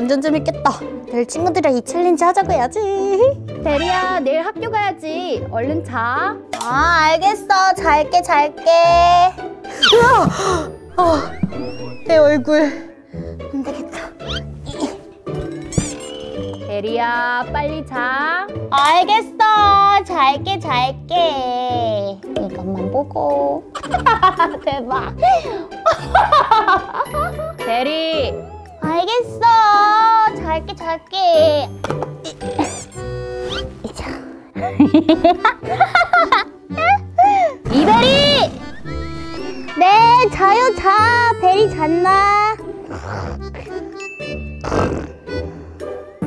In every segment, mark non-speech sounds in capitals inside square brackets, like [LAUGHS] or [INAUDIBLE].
완전 재밌겠다. 내일 친구들이랑 이 챌린지 하자고 해야지. 베리야 내일 학교 가야지. 얼른 자. 아, 알겠어. 잘게, 잘게. 으아! 아, 내 얼굴. 안 되겠다. 베리야 빨리 자. 알겠어. 잘게, 잘게. 이것만 보고. [LAUGHS] 대박. 베리. 알겠어. 잘게, 잘게. [LAUGHS] 이베리! 네, 자요, 자. 베리 잤나?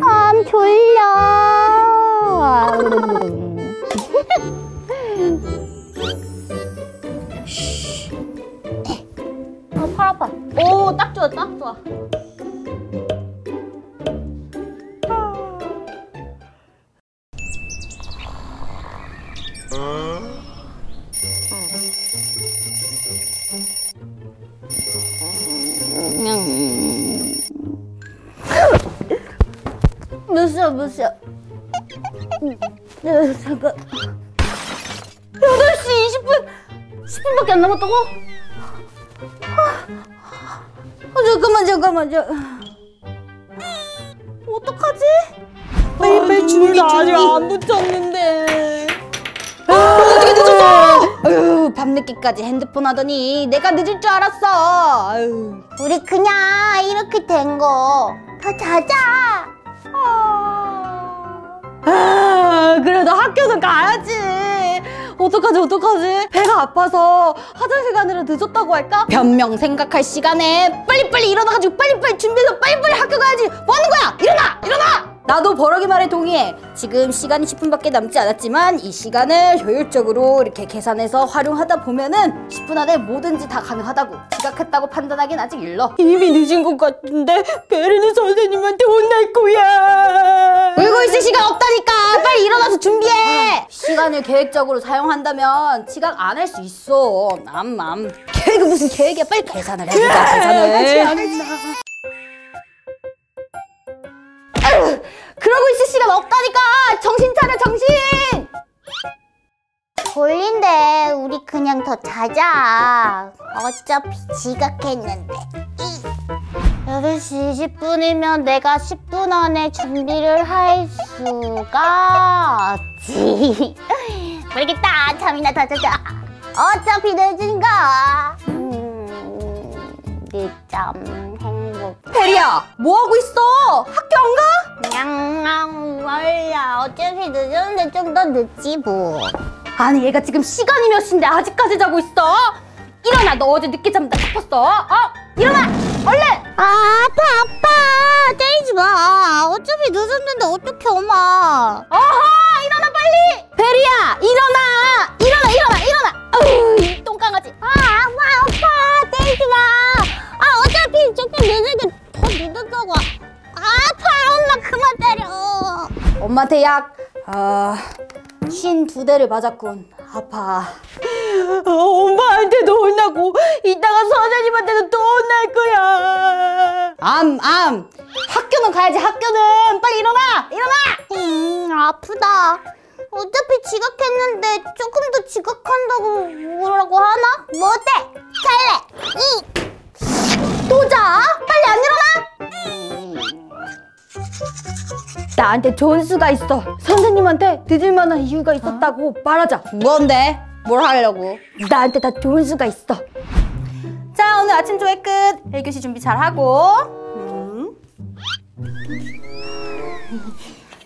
아, 졸려. 아, 팔 아파. 오, 딱 좋아, 딱 좋아. 몇 시야, 몇 시야? 네, 잠깐. 8시 20분! 10분밖에 안 남았다고? 아, 아, 잠깐만, 잠깐만, 저. 어떡하지? 빨리빨리 준비, 아직 안 붙였는데. 어떻게 늦었어? 아유, 밤늦게까지 핸드폰 하더니 내가 늦을 줄 알았어. 아유. 우리 그냥 이렇게 된 거. 더 자자. 아, 그래도 학교는 가야지. 어떡하지, 어떡하지? 배가 아파서 화장실 가느라 늦었다고 할까? 변명 생각할 시간에 빨리빨리 일어나가지고 빨리빨리 준비해서 빨리빨리 학교 가야지. 뭐 하는 거야? 일어나! 일어나! 나도 버럭이 말에 동의해. 지금 시간이 10분밖에 남지 않았지만 이 시간을 효율적으로 이렇게 계산해서 활용하다 보면은 10분 안에 뭐든지 다 가능하다고. 지각했다고 판단하긴 아직 일러. 이미 늦은 것 같은데 베리는 선생님한테 혼날 거야. 울고 있을 시간 없다니까. 빨리 일어나서 준비해. 시간을 계획적으로 사용한다면 지각 안 할 수 있어. 암암. 계획은 무슨 계획이야? 빨리 계산을 해보자. 계산을. 자자. 어차피 지각했는데. 8시 20분이면 내가 10분 안에 준비를 할 수가 없지. [LAUGHS] 모르겠다. 잠이나 더 자자. 어차피 늦은 거. 음, 늦잠 행복. 페리야, 뭐 하고 있어? 학교 안 가? 그냥 몰라. 어차피 늦었는데 좀 더 늦지 뭐. 아니 얘가 지금 시간이 몇 시인데 아직까지 자고 있어? 일어나 너 어제 늦게 잠다 싶었어? 어? 일어나! 얼른! 아 아파 아파. 때리지 마. 어차피 늦었는데 어떡해 엄마. 어허! 일어나 빨리! 베리야 일어나! 일어나 일어나 일어나! 아우 이 똥강아지. 아 아파 아파. 때리지 마아 어차피 조금 늦으니까 더 늦었다고. 아파 엄마. 그만 때려. 엄마한테 약 아... 쉰두 대를 맞았군. 아파. 어, 엄마한테도 혼나고 이따가 선생님한테도 또 혼날 거야. 암, 암. 학교는 가야지, 학교는. 빨리 일어나, 일어나. 음, 아프다. 어차피 지각했는데 조금 더 지각한다고 뭐라고 하나? 뭐 어때? 잘래. 이. 또 자? 빨리 안 일어나? 나한테 좋은 수가 있어. 선생님한테 늦을 만한 이유가 있었다고 말하자. 뭔데? 뭘 하려고? 나한테 다 좋은 수가 있어. 자, 오늘 아침 조회 끝. 1교시 준비 잘하고. 음.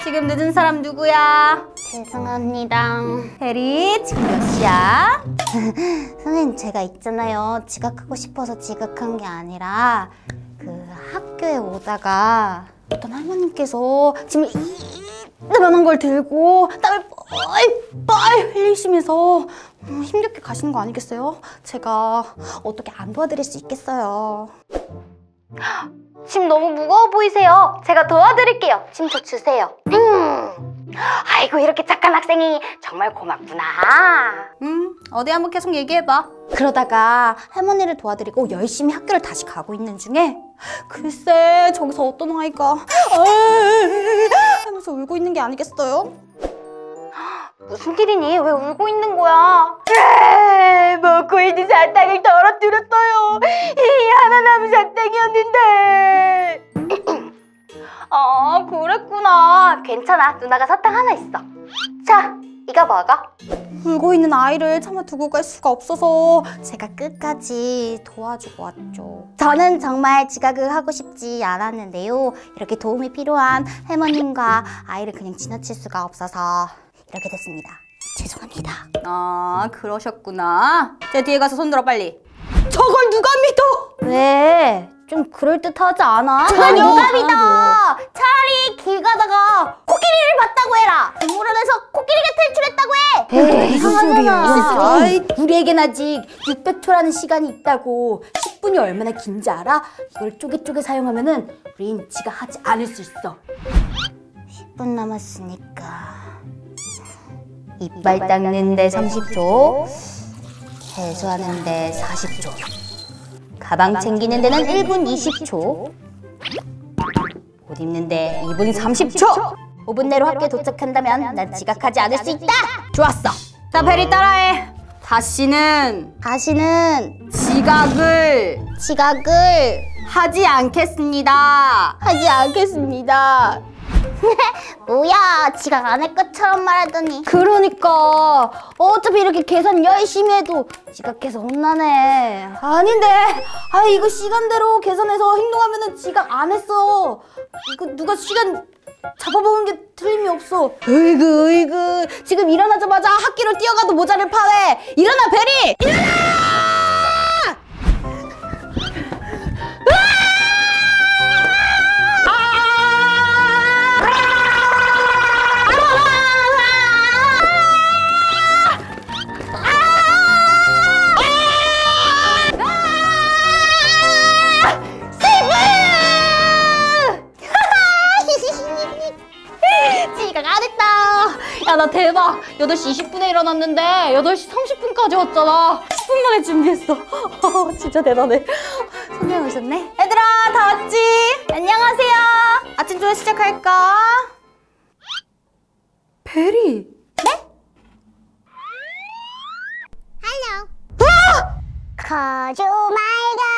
지금 늦은 사람 누구야? 죄송합니다. 혜리, 지금 몇 시야? [LAUGHS] 선생님, 제가 있잖아요. 지각하고 싶어서 지각한 게 아니라 그 학교에 오다가 어떤 할머님께서 지금 이만한 걸 들고 땀을 뻘뻘 흘리시면서 음, 힘겹게 가시는 거 아니겠어요? 제가 어떻게 안 도와드릴 수 있겠어요? [GASPS] 짐 너무 무거워 보이세요. 제가 도와드릴게요. 짐 저 주세요. 음. 아이고 이렇게 착한 학생이 정말 고맙구나. 음 어디 한번 계속 얘기해봐. 그러다가 할머니를 도와드리고 열심히 학교를 다시 가고 있는 중에 글쎄 저기서 어떤 아이가 하면서 울고 있는 게 아니겠어요? 무슨 일이니? 왜 울고 있는 거야? 먹고 있는 사탕을 떨어뜨렸어요. 이 하나 남은 사탕이었는데. 아, 그랬구나. 괜찮아. 누나가 사탕 하나 있어. 자, 먹어. 울고 있는 아이를 차마 두고 갈 수가 없어서 제가 끝까지 도와주고 왔죠. 저는 정말 지각을 하고 싶지 않았는데요. 이렇게 도움이 필요한 할머님과 아이를 그냥 지나칠 수가 없어서 이렇게 됐습니다. 죄송합니다. 아, 그러셨구나. 제 뒤에 가서 손 들어 빨리. 저걸 누가 믿어? 왜? 좀 그럴듯하지 않아? 저걸 누가 믿어? 차라리 길 가다가 코끼리를 봤다고 해라. 동물원에서 코끼리가 탈출했다고 해. 무슨 소리야? 아이, 우리에겐 아직 600초라는 시간이 있다고. 10분이 얼마나 긴지 알아? 이걸 쪼개쪼개 사용하면 은 우린 지가 하지 않을 수 있어. 10분 남았으니까 이빨 닦는데 30초, 세수하는데 40초, 가방 챙기는 데는 1분 20초, 옷 입는데 2분 30초. 5분 내로 학교에 도착한다면 난 지각하지 않을 수 있다. 좋았어. 자, 베리 따라해. 다시는 다시는 지각을 지각을 하지 않겠습니다. 하지 않겠습니다. [LAUGHS] 뭐야 지각 안 할 것처럼 말하더니. 그러니까. 어차피 이렇게 계산 열심히 해도 지각해서 혼나네. 아닌데. 아 이거 시간대로 계산해서 행동하면 은 지각 안 했어. 이거 누가 시간 잡아먹은 게 틀림이 없어. 으이그 으이그. 지금 일어나자마자 학기로 뛰어가도 모자를 파네 일어나 베리! 지각 8시 20분에 일어났는데 8시 30분까지 왔잖아. 10분 만에 준비했어. [LAUGHS] 진짜 대단해. 손님 오셨네. 얘들아, 다 왔지? 안녕하세요. 아침 조회 시작할까? 베리. 네? 아! You my God,